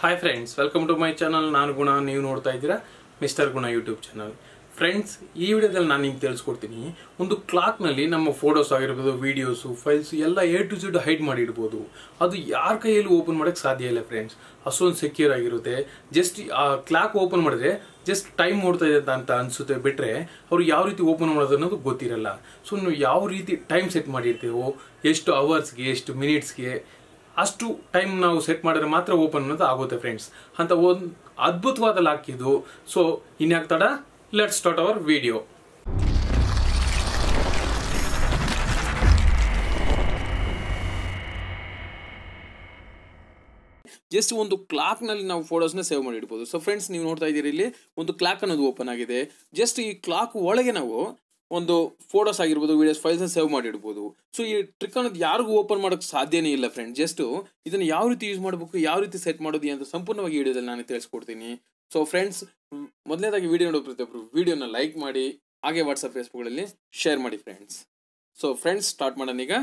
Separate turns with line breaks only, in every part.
Hi friends welcome to my channel ನಾನು ಗುಣ, ನೀವು ನೋಡ್ತಾ ಇದ್ದೀರಾ ಮಿಸ್ಟರ್ ಗುಣ ಯೂಟ್ಯೂಬ್ ಚಾನಲ್ ಫ್ರೆಂಡ್ಸ್ ಈ ವಿಡಿಯೋದಲ್ಲಿ ನಾನು ನಿಮ್ಗೆ ತಿಳಿಸ್ಕೊಡ್ತೀನಿ. ಒಂದು ಕ್ಲಾಕ್ನಲ್ಲಿ ನಮ್ಮ ಫೋಟೋಸ್ ಆಗಿರ್ಬೋದು ವೀಡಿಯೋಸು ಫೈಲ್ಸ್ ಎಲ್ಲ ಎ ಟು ಜೆಡ್ ಹೈಡ್ ಮಾಡಿಡ್ಬೋದು. ಅದು ಯಾರ ಕೈಯಲ್ಲಿ ಓಪನ್ ಮಾಡೋಕ್ಕೆ ಸಾಧ್ಯ ಇಲ್ಲ ಫ್ರೆಂಡ್ಸ್ ಅಷ್ಟೊಂದು ಸೆಕ್ಯೂರ್ ಆಗಿರುತ್ತೆ. ಜಸ್ಟ್ ಆ ಕ್ಲಾಕ್ ಓಪನ್ ಮಾಡಿದ್ರೆ ಜಸ್ಟ್ ಟೈಮ್ ನೋಡ್ತಾ ಇದೆ ಅಂತ ಅನಿಸುತ್ತೆ. ಬಿಟ್ಟರೆ ಅವ್ರು ಯಾವ ರೀತಿ ಓಪನ್ ಮಾಡೋದು ಅನ್ನೋದು ಗೊತ್ತಿರಲ್ಲ. ಸೊ ನೀವು ಯಾವ ರೀತಿ ಟೈಮ್ ಸೆಟ್ ಮಾಡಿರ್ತೀವೋ ಎಷ್ಟು ಅವರ್ಸ್ಗೆ ಎಷ್ಟು ಮಿನಿಟ್ಸ್ಗೆ ಅಷ್ಟು ಟೈಮ್ ನಾವು ಸೆಟ್ ಮಾಡಿದ್ರೆ ಮಾತ್ರ ಓಪನ್ ಅನ್ನೋದು ಆಗುತ್ತೆ ಫ್ರೆಂಡ್ಸ್ ಅಂತ ಒಂದು ಅದ್ಭುತವಾದ ಲಾಕ್ ಇದು. So ಇನ್ಯಾಕ್ತಡ let start our video just ಒಂದು ಕ್ಲಾಕ್ನಲ್ಲಿ ನಾವು ಫೋಟೋಸ್ನ ಸೇವ್ ಮಾಡಿ ಇಡ್ಬೋದು. ಸೊ ಫ್ರೆಂಡ್ಸ್ ನೀವು ನೋಡ್ತಾ ಇದ್ದೀರಿ ಇಲ್ಲಿ, ಒಂದು ಕ್ಲಾಕ್ ಅನ್ನೋದು ಓಪನ್ ಆಗಿದೆ. ಜಸ್ಟ್ ಈ ಕ್ಲಾಕ್ ಒಳಗೆ ನಾವು ಒಂದು ಫೋಟೋಸ್ ಆಗಿರ್ಬೋದು ವಿಡಿಯೋಸ್ ಫೈಲ್ಸ್ ಸೇವ್ ಮಾಡಿ ಇಡ್ಬೋದು ಸೊ ಈ ಟ್ರಿಕ್ ಅನ್ನೋದು ಯಾರಿಗೂ ಓಪನ್ ಮಾಡೋಕೆ ಸಾಧ್ಯನೇ ಇಲ್ಲ ಫ್ರೆಂಡ್ ಜಸ್ಟ್ ಇದನ್ನು ಯಾವ ರೀತಿ ಯೂಸ್ ಮಾಡಬೇಕು, ಯಾವ ರೀತಿ ಸೆಟ್ ಮಾಡೋದು ಅಂತ ಸಂಪೂರ್ಣವಾಗಿ ವಿಡಿಯೋದಲ್ಲಿ ನಾನು ತಿಳಿಸ್ಕೊಡ್ತೀನಿ. ಸೊ ಫ್ರೆಂಡ್ಸ್ ಮೊದಲನೇದಾಗಿ ವಿಡಿಯೋ ನೋಡೋ ಪ್ರತಿಯೊಬ್ಬರು ವಿಡಿಯೋನ ಲೈಕ್ ಮಾಡಿ, ಹಾಗೆ ವಾಟ್ಸಪ್ ಫೇಸ್ಬುಕ್ಗಳಲ್ಲಿ ಶೇರ್ ಮಾಡಿ ಫ್ರೆಂಡ್ಸ್ ಸೊ ಫ್ರೆಂಡ್ಸ್ ಸ್ಟಾರ್ಟ್ ಮಾಡೋಣ ಈಗ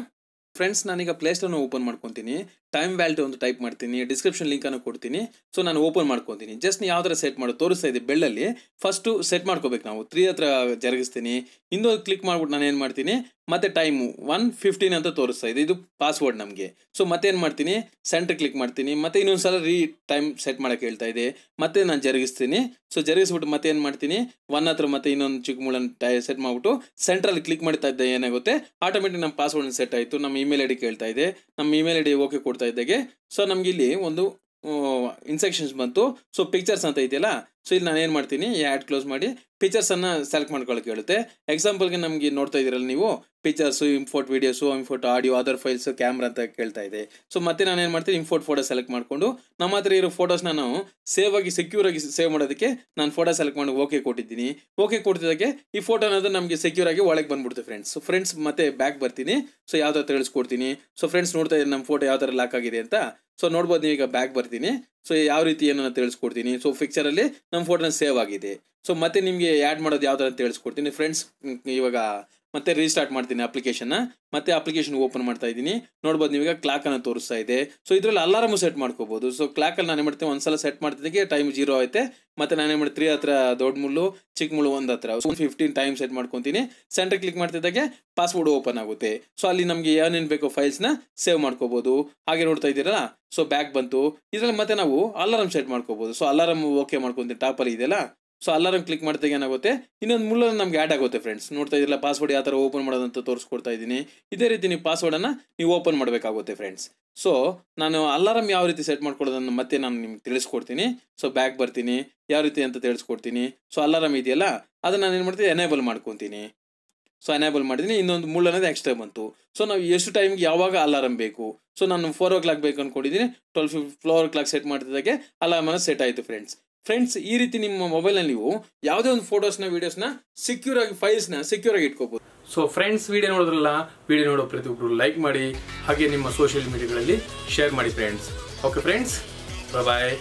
ಫ್ರೆಂಡ್ಸ್ ನಾನೀಗ ಪ್ಲೇಸ್ಟೋರ್ನ ಓಪನ್ ಮಾಡ್ಕೊತೀನಿ. ಟೈಮ್ ವ್ಯಾಲ್ಯೂ ಒಂದು ಟೈಪ್ ಮಾಡ್ತೀನಿ ಡಿಸ್ಕ್ರಿಪ್ಷನ್ ಲಿಂಕನ್ನು ಕೊಡ್ತೀನಿ. ಸೊ ನಾನು ಓಪನ್ ಮಾಡ್ಕೊತೀನಿ. ಜಸ್ಟ್ ಯಾವ ಥರ ಸೆಟ್ ಮಾಡೋದು ತೋರಿಸ್ತಾ ಇದೆ ಬೆಳ್ಳಲ್ಲಿ. ಫಸ್ಟು ಸೆಟ್ ಮಾಡ್ಕೋಬೇಕು ನಾವು. ತ್ರೀ ಹತ್ರ ಜರುಗಿಸ್ತೀನಿ. ಇನ್ನೊಂದು ಕ್ಲಿಕ್ ಮಾಡ್ಬಿಟ್ಟು ನಾನು ಏನು ಮಾಡ್ತೀನಿ? ಮತ್ತೆ ಟೈಮು ಒನ್ ಫಿಫ್ಟೀನ್ ಅಂತ ತೋರಿಸ್ತಾ ಇದೆ. ಇದು ಪಾಸ್ವರ್ಡ್ ನಮಗೆ. ಸೊ ಮತ್ತೆ ಏನು ಮಾಡ್ತೀನಿ? ಸೆಂಟ್ರ್ ಕ್ಲಿಕ್ ಮಾಡ್ತೀನಿ. ಮತ್ತೆ ಇನ್ನೊಂದು ಸಲ ರೀ ಟೈಮ್ ಸೆಟ್ ಮಾಡೋಕ್ಕೆ ಹೇಳ್ತಾ ಇದೆ. ಮತ್ತೆ ನಾನು ಜರುಗಿಸ್ತೀನಿ. ಸೊ ಜರುಗಿಸ್ಬಿಟ್ಟು ಮತ್ತೆ ಏನು ಮಾಡ್ತೀನಿ? ಒನ್ ಹತ್ರ ಮತ್ತೆ ಇನ್ನೊಂದು ಚಿಕ್ಕ ಮುಳ್ಳನ್ನು ಟೈ ಸೆಟ್ ಮಾಡಿಬಿಟ್ಟು ಸೆಂಟ್ರಲ್ಲಿ ಕ್ಲಿಕ್ ಮಾಡ್ತಾ ಇದ್ದೆ ಏನಾಗುತ್ತೆ? ಆಟೋಮೆಟಿಕ್ ನಮ್ಮ ಪಾಸ್ವರ್ಡ್ ಸೆಟ್ ಆಯಿತು. ನಮ್ಮ ಇಮೇಲ್ ಐ ಡಿ ಕೇಳ್ತಾ ಇದೆ. ನಮ್ಮ ಇಮೇಲ್ ಐ ಡಿ ಓಕೆ ಕೊಡ್ತಾ ಇದ್ದಾಗೆ. ಸೊ ನಮಗಿಲ್ಲಿ ಒಂದು ಇನ್ಸೆಕ್ಷನ್ಸ್ ಬಂತು. ಸೊ ಪಿಕ್ಚರ್ಸ್ ಅಂತ ಇದೆಯಲ್ಲ ಸೊ ಇಲ್ಲಿ ನಾನು ಏನು ಮಾಡ್ತೀನಿ ಆ್ಯಡ್ ಕ್ಲೋಸ್ ಮಾಡಿ ಪಿಕ್ಚರ್ಸನ್ನು ಸೆಲೆಕ್ಟ್ ಮಾಡ್ಕೊಳ್ಳೋಕೆ ಹೇಳುತ್ತೆ. ಎಕ್ಸಾಂಪಲ್ಗೆ ನಮಗೆ ನೋಡ್ತಾ ಇದ್ದೀರಲ್ಲ ನೀವು pictures import videos import audio other files camera ಅಂತ ಕೇಳ್ತಾ ಇದೆ. ಸೊ ಮತ್ತೆ ನಾನು ಏನು ಮಾಡ್ತೀನಿ ಇಂಫೋಟ್ ಫೋಟೋ ಸೆಲೆಕ್ಟ್ ಮಾಡಿಕೊಂಡು, ನಮ್ಮ ಹತ್ರ ಇರೋ ಫೋಟೋಸ್ನ ನಾವು ಸೇವ್ ಆಗಿ ಸೆಕ್ಯೂರ್ ಆಗಿ ಸೇವ್ ಮಾಡೋದಕ್ಕೆ ನಾನು ಫೋಟೋ ಸೆಲೆಕ್ಟ್ ಮಾಡಿ ಓಕೆ ಕೊಟ್ಟಿದ್ದೀನಿ. ಓಕೆ ಕೊಟ್ಟಿದ್ದಕ್ಕೆ ಈ ಫೋಟೋ ಅನ್ನೋದು ನಮಗೆ ಸೆಕ್ಯೂರ್ ಆಗಿ ಒಳಗೆ ಬಂದ್ಬಿಡುತ್ತೆ ಫ್ರೆಂಡ್ಸ್ ಸೊ ಫ್ರೆಂಡ್ಸ್ ಮತ್ತೆ ಬ್ಯಾಕ್ ಬರ್ತೀನಿ. ಸೊ ಯಾವ ಥರ ತಿಳಿಸ್ಕೊಡ್ತೀನಿ ಸೊ ಫ್ರೆಂಡ್ಸ್ ನೋಡ್ತಾ ಇದ್ದೀನಿ ನಮ್ಮ ಫೋಟೋ ಯಾವ ಥರ ಲಾಕ್ ಆಗಿದೆ ಅಂತ ಸೊ ನೋಡ್ಬೋದು ನೀವು ಈಗ ಬ್ಯಾಕ್ ಬರ್ತೀನಿ. ಸೊ ಯಾವ ರೀತಿ ಏನನ್ನ ತಿಳಿಸ್ಕೊಡ್ತೀನಿ? ಸೊ ಪಿಕ್ಚರಲ್ಲಿ ನಮ್ಮ ಫೋಟೋನ ಸೇವ್ ಆಗಿದೆ. ಸೊ ಮತ್ತೆ ನಿಮಗೆ ಆ್ಯಡ್ ಮಾಡೋದು ಯಾವ ಥರ ಅಂತ ತಿಳಿಸ್ಕೊಡ್ತೀನಿ. ಫ್ರೆಂಡ್ಸ್ ಇವಾಗ ಮತ್ತೆ ರೀಸ್ಟಾರ್ಟ್ ಮಾಡ್ತೀನಿ ಅಪ್ಲಿಕೇಶನ್ ಮತ್ತೆ ಅಪ್ಲಿಕೇಶನ್ ಓಪನ್ ಮಾಡ್ತಾ ಇದ್ದೀನಿ. ನೋಡ್ಬೋದು ನೀವೀಗ ಕ್ಲಾಕನ್ನು ತೋರಿಸ್ತಾ ಇದೆ. ಸೊ ಇದರಲ್ಲಿ ಅಲಾರಮು ಸೆಟ್ ಮಾಡ್ಕೋಬೋದು. ಸೊ ಕ್ಲಾಕಲ್ಲಿ ನಾನು ಮಾಡ್ತೀನಿ, ಒಂದ್ಸಲ ಸೆಟ್ ಮಾಡ್ತಿದ್ದಕ್ಕೆ ಟೈಮ್ ಜೀರೋ ಐತೆ ಮತ್ತೆ ನಾನು ಮಾಡಿ ತ್ರೀ ಹತ್ರ ದೊಡ್ಡ ಮುಳ್ಳು, ಚಿಕ್ಕ ಮುಳ್ಳು ಒಂದು ಹತ್ರ. ಫಿಫ್ಟೀನ್ ಟೈಮ್ ಸೆಟ್ ಮಾಡ್ಕೊತೀನಿ. ಸೆಂಟರ್ ಕ್ಲಿಕ್ ಮಾಡ್ತಿದ್ದಾಗೆ ಪಾಸ್ವರ್ಡ್ ಓಪನ್ ಆಗುತ್ತೆ. ಸೊ ಅಲ್ಲಿ ನಮಗೆ ಏನೇನು ಬೇಕೋ ಫೈಲ್ಸ್ನ ಸೇವ್ ಮಾಡ್ಕೋಬೋದು. ಹಾಗೆ ನೋಡ್ತಾ ಇದ್ದೀರಲ್ಲ? ಸೊ ಬ್ಯಾಕ್ ಬಂತು. ಇದರಲ್ಲಿ ಮತ್ತೆ ನಾವು ಅಲಾರಂ ಸೆಟ್ ಮಾಡ್ಕೋಬೋದು. ಸೊ ಅಲಾರಂ ಓಕೆ ಮಾಡ್ಕೊತೀನಿ. ಟಾಪಲ್ಲಿ ಇದೆಯಲ್ಲ? ಸೊ ಅಲಾರಮ್ ಕ್ಲಿಕ್ ಮಾಡಿದಾಗ ಏನಾಗುತ್ತೆ? ಇನ್ನೊಂದು ಮುಳ್ಳ ನಮ್ಗೆ ಆ್ಯಡ್ ಆಗುತ್ತೆ ಫ್ರೆಂಡ್ಸ್ ನೋಡ್ತಾ ಇದ್ದಿಲ್ಲ ಪಾಸ್ವರ್ಡ್ ಯಾವ ಥರ ಓಪನ್ ಮಾಡೋದಂತ ತೋರಿಸ್ಕೊಡ್ತಾ ಇದ್ದೀನಿ. ಇದೇ ರೀತಿ ನೀವು ಪಾಸ್ವರ್ಡನ್ನು ನೀವು ಓಪನ್ ಮಾಡಬೇಕಾಗುತ್ತೆ ಫ್ರೆಂಡ್ಸ್ ಸೊ ನಾನು ಅಲಾರಂ ಯಾವ ರೀತಿ ಸೆಟ್ ಮಾಡ್ಕೊಳ್ಳೋದನ್ನು ಮತ್ತೆ ನಾನು ನಿಮ್ಗೆ ತಿಳಿಸ್ಕೊಡ್ತೀನಿ. ಸೊ ಬ್ಯಾಕ್ ಬರ್ತೀನಿ. ಯಾವ ರೀತಿ ಅಂತ ತಿಳಿಸ್ಕೊಡ್ತೀನಿ. ಸೊ ಅಲಾರಂ ಇದೆಯಲ್ಲ, ಅದನ್ನು ನಾನು ಏನು ಮಾಡ್ತೀನಿ? ಎನೇಬಲ್ ಮಾಡ್ಕೊತೀನಿ. ಸೊ ಎನೇಬಲ್ ಮಾಡಿದ್ದೀನಿ ಇನ್ನೊಂದು ಮುಳ್ಳ ಅನ್ನೋದು ಎಕ್ಸ್ಟ್ರಾ ಬಂತು. ಸೊ ನಾವು ಎಷ್ಟು ಟೈಮ್ಗೆ ಯಾವಾಗ ಅಲಾರಮ್ ಬೇಕು? ಸೊ ನಾನು ಫೋರ್ ಓ ಕ್ಲಾಕ್ ಬೇಕು ಅಂದ್ಕೊಂಡಿದ್ದೀನಿ twelve fif four o'clock set ಮಾಡ್ತಿದ್ದಾಗೆ alarm ಅನ್ನೋದು ಸೆಟ್ ಆಯಿತು ಫ್ರೆಂಡ್ಸ್ ಫ್ರೆಂಡ್ಸ್ ಈ ರೀತಿ ನಿಮ್ಮ ಮೊಬೈಲ್ನಲ್ಲಿ ನೀವು ಯಾವುದೇ ಒಂದು ಫೋಟೋಸ್ನ ವೀಡಿಯೋಸ್ನ ಸೆಕ್ಯೂರ್ ಆಗಿ ಫೈಲ್ಸ್ನ ಸೆಕ್ಯೂರ್ ಆಗಿ ಇಟ್ಕೋಬಹುದು ಸೊ ಫ್ರೆಂಡ್ಸ್ ವಿಡಿಯೋ ನೋಡಿದ್ರಲ್ಲ ವಿಡಿಯೋ ನೋಡೋ ಪ್ರತಿಯೊಬ್ಬರು ಲೈಕ್ ಮಾಡಿ, ಹಾಗೆ ನಿಮ್ಮ ಸೋಷಿಯಲ್ ಮೀಡಿಯಾಗಳಲ್ಲಿ ಶೇರ್ ಮಾಡಿ ಫ್ರೆಂಡ್ಸ್ ಓಕೆ ಫ್ರೆಂಡ್ಸ್ ಬಾಯ್.